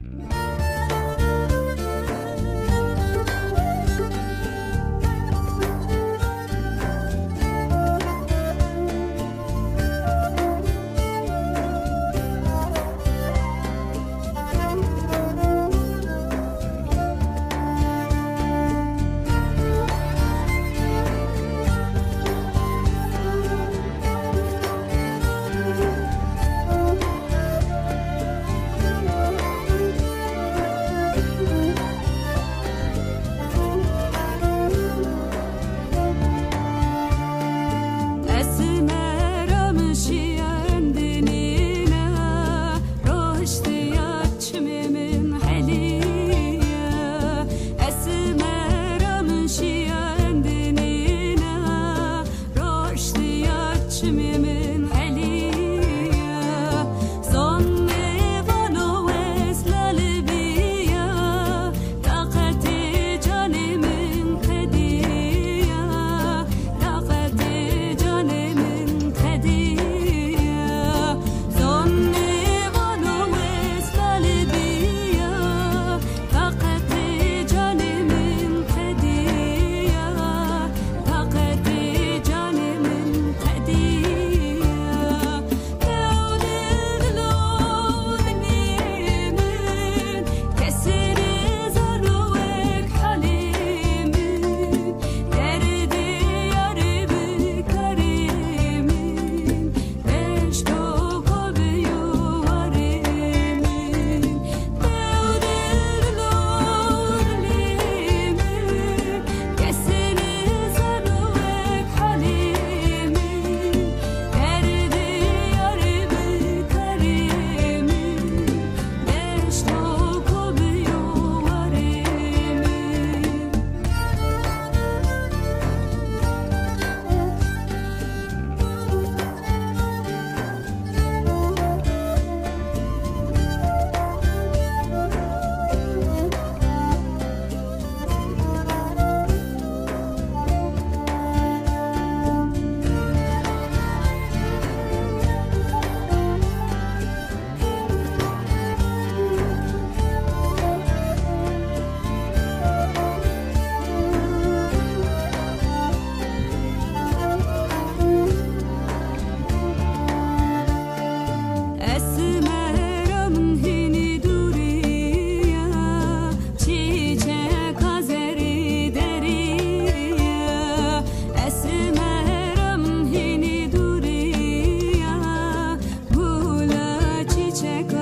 Bye. check